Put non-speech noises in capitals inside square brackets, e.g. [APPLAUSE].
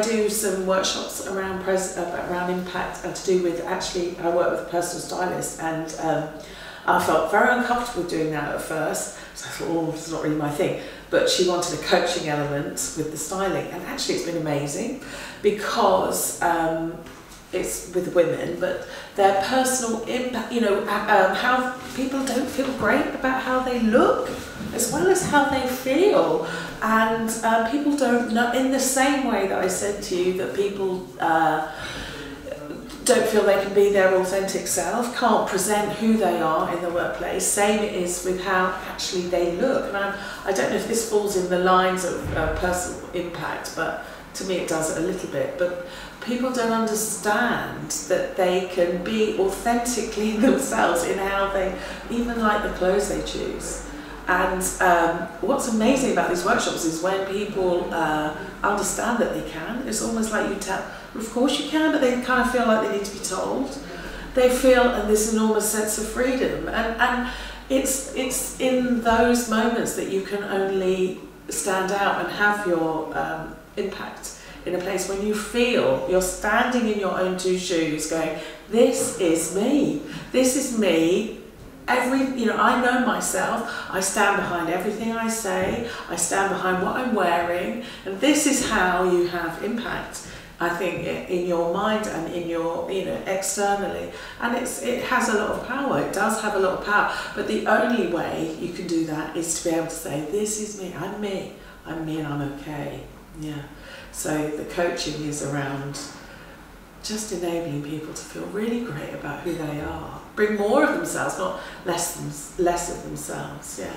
I do some workshops around uh, around impact and to do with actually I work with a personal stylist and um, I felt very uncomfortable doing that at first. So I thought oh it's not really my thing. But she wanted a coaching element with the styling and actually it's been amazing because um, it's with women but their personal impact you know um, how people don't feel great about how they look as well as how they feel and uh, people don't know in the same way that I said to you that people uh, don't feel they can be their authentic self, can't present who they are in the workplace. Same it is with how actually they look. And I'm, I don't know if this falls in the lines of uh, personal impact, but to me it does a little bit. But people don't understand that they can be authentically [LAUGHS] themselves in how they, even like the clothes they choose. And um, what's amazing about these workshops is when people uh, understand that they can, it's almost like you tell, of course you can, but they kind of feel like they need to be told. They feel this enormous sense of freedom. And, and it's, it's in those moments that you can only stand out and have your um, impact in a place when you feel you're standing in your own two shoes going, this is me. This is me every you know I know myself I stand behind everything I say I stand behind what I'm wearing and this is how you have impact I think in your mind and in your you know externally. And it's it has a lot of power it does have a lot of power but the only way you can do that is to be able to say this is me I'm me I'm me and I'm okay. Yeah. So the coaching is around just enabling people to feel really great about who they are. Bring more of themselves, not less, them, less of themselves, yeah.